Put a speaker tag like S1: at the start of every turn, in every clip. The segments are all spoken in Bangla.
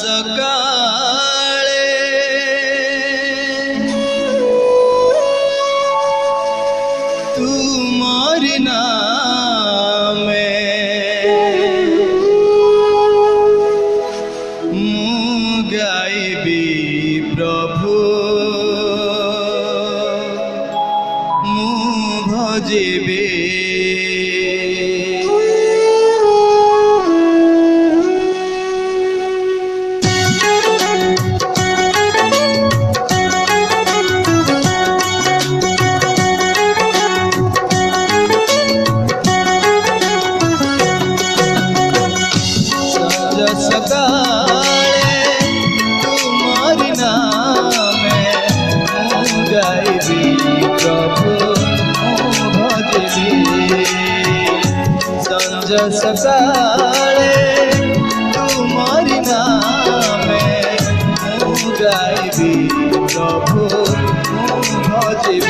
S1: সকালে তুমার নামে মু গাইবি প্রভু মু ভজিবি গাইবি প্রভু ভজবি সঞ্জ সকালে তোমার নামে গাইবি প্রভু ভজবি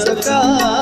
S1: sacar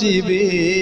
S1: জীবে